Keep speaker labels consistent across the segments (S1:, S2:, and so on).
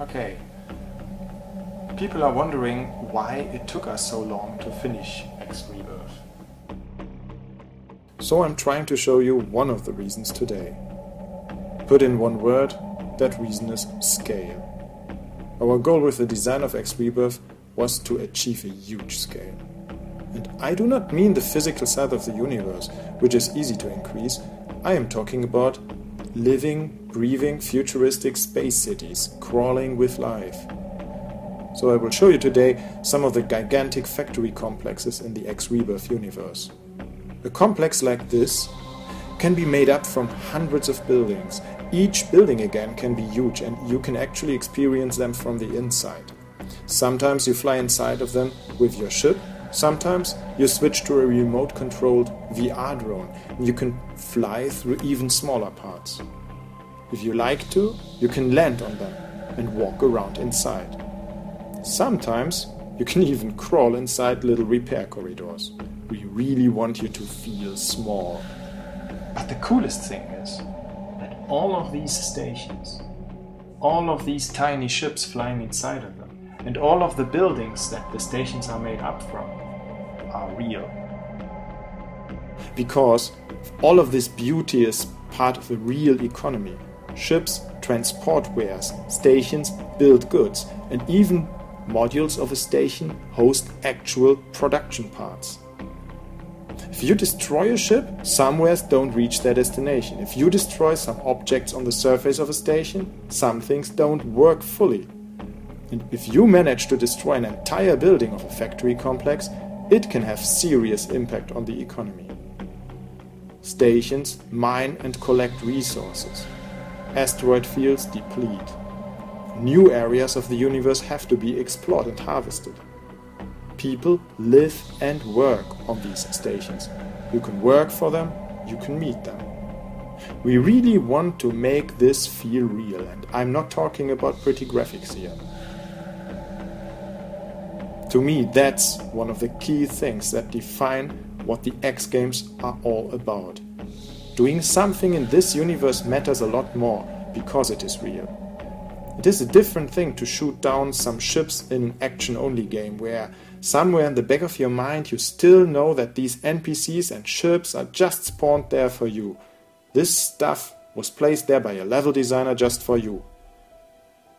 S1: Okay. People are wondering why it took us so long to finish X Rebirth. So I'm trying to show you one of the reasons today. Put in one word, that reason is scale. Our goal with the design of X Rebirth was to achieve a huge scale. And I do not mean the physical size of the universe, which is easy to increase. I am talking about living, breathing, futuristic space cities crawling with life. So I will show you today some of the gigantic factory complexes in the X Rebirth universe. A complex like this can be made up from hundreds of buildings. Each building again can be huge and you can actually experience them from the inside. Sometimes you fly inside of them with your ship, sometimes you switch to a remote controlled VR drone and you can fly through even smaller parts. If you like to, you can land on them and walk around inside. Sometimes you can even crawl inside little repair corridors. We really want you to feel small. But the coolest thing is that all of these stations, all of these tiny ships flying inside of them, and all of the buildings that the stations are made up from are real. Because all of this beauty is part of a real economy. Ships transport wares, stations build goods, and even modules of a station host actual production parts. If you destroy a ship, some wares don't reach their destination. If you destroy some objects on the surface of a station, some things don't work fully. And if you manage to destroy an entire building of a factory complex, it can have serious impact on the economy. Stations mine and collect resources. Asteroid fields deplete. New areas of the universe have to be explored and harvested. People live and work on these stations. You can work for them, you can meet them. We really want to make this feel real, and I'm not talking about pretty graphics here. To me, that's one of the key things that define what the X Games are all about. Doing something in this universe matters a lot more because it is real. It is a different thing to shoot down some ships in an action only game where somewhere in the back of your mind you still know that these NPCs and ships are just spawned there for you. This stuff was placed there by a level designer just for you.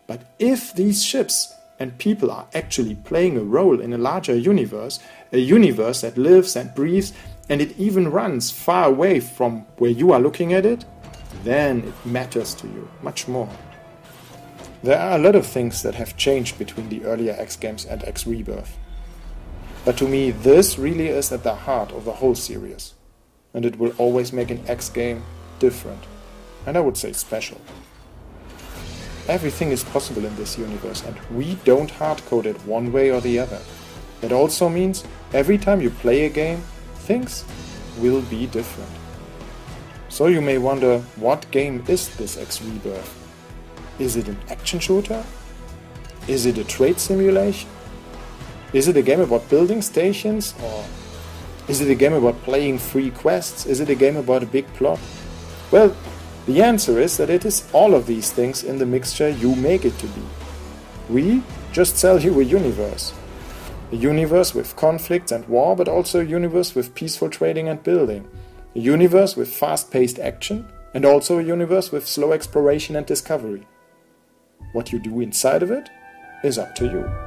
S1: But if these ships and people are actually playing a role in a larger universe, a universe that lives and breathes and it even runs far away from where you are looking at it, then it matters to you much more. There are a lot of things that have changed between the earlier X games and X Rebirth. But to me, this really is at the heart of the whole series, and it will always make an X game different, and I would say special. Everything is possible in this universe, and we don't hardcode it one way or the other. That also means every time you play a game, things will be different. So you may wonder, what game is this X Rebirth? Is it an action shooter? Is it a trade simulation? Is it a game about building stations? Or is it a game about playing free quests? Is it a game about a big plot? Well, the answer is that it is all of these things in the mixture you make it to be. We just sell you a universe. A universe with conflicts and war, but also a universe with peaceful trading and building. A universe with fast paced action, and also a universe with slow exploration and discovery. What you do inside of it is up to you.